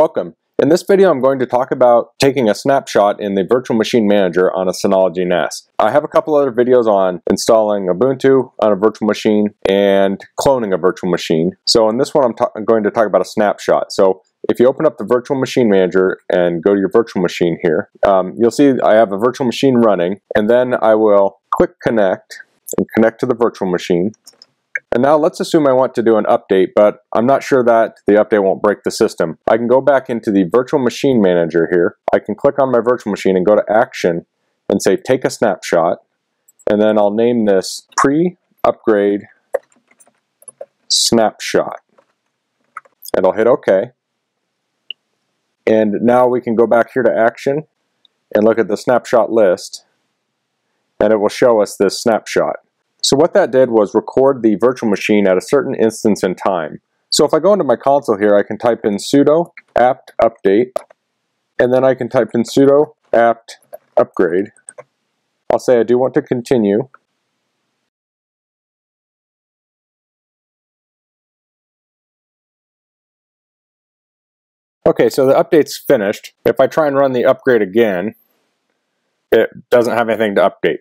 Welcome. In this video I'm going to talk about taking a snapshot in the Virtual Machine Manager on a Synology NAS. I have a couple other videos on installing Ubuntu on a virtual machine and cloning a virtual machine. So in this one I'm, I'm going to talk about a snapshot. So if you open up the Virtual Machine Manager and go to your virtual machine here, um, you'll see I have a virtual machine running and then I will click connect and connect to the virtual machine. And now let's assume I want to do an update, but I'm not sure that the update won't break the system. I can go back into the Virtual Machine Manager here. I can click on my virtual machine and go to Action and say Take a Snapshot. And then I'll name this Pre-Upgrade Snapshot. And I'll hit OK. And now we can go back here to Action and look at the snapshot list. And it will show us this snapshot. So what that did was record the virtual machine at a certain instance in time. So if I go into my console here, I can type in sudo apt update, and then I can type in sudo apt upgrade. I'll say I do want to continue. Okay, so the update's finished. If I try and run the upgrade again, it doesn't have anything to update.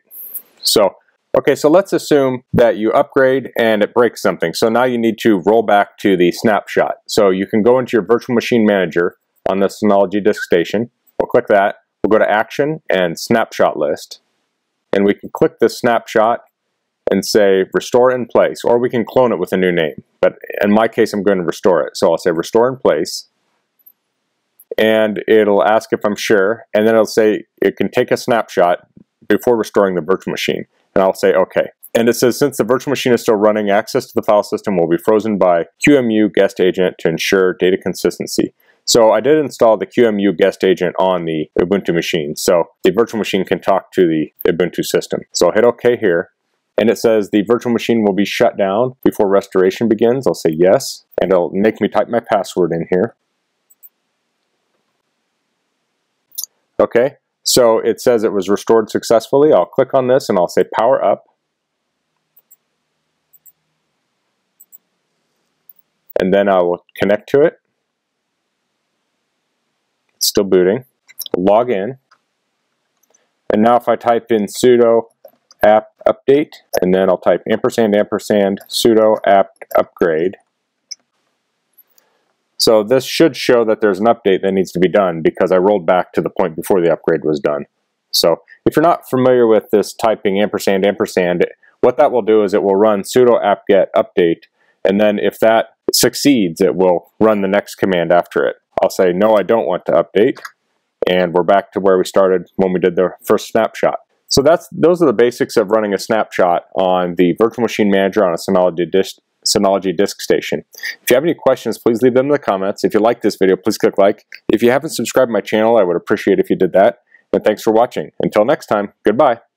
So Okay, so let's assume that you upgrade and it breaks something. So now you need to roll back to the snapshot. So you can go into your virtual machine manager on the Synology disk station. We'll click that. We'll go to action and snapshot list. And we can click this snapshot and say restore in place, or we can clone it with a new name. But in my case, I'm going to restore it. So I'll say restore in place. And it'll ask if I'm sure, and then it'll say it can take a snapshot before restoring the virtual machine and I'll say OK. And it says, since the virtual machine is still running, access to the file system will be frozen by QEMU guest agent to ensure data consistency. So I did install the QEMU guest agent on the Ubuntu machine, so the virtual machine can talk to the Ubuntu system. So I'll hit OK here, and it says the virtual machine will be shut down before restoration begins. I'll say yes, and it'll make me type my password in here. Okay, so it says it was restored successfully. I'll click on this and I'll say power up. And then I will connect to it. It's still booting. Log in. And now if I type in sudo apt update, and then I'll type ampersand ampersand sudo apt upgrade, so this should show that there's an update that needs to be done because I rolled back to the point before the upgrade was done. So if you're not familiar with this typing ampersand ampersand, what that will do is it will run sudo apt-get update, and then if that succeeds, it will run the next command after it. I'll say, no, I don't want to update, and we're back to where we started when we did the first snapshot. So that's those are the basics of running a snapshot on the virtual machine manager on a Synology disk, Synology disk station. If you have any questions, please leave them in the comments. If you like this video, please click like. If you haven't subscribed to my channel, I would appreciate if you did that. And thanks for watching. Until next time, goodbye.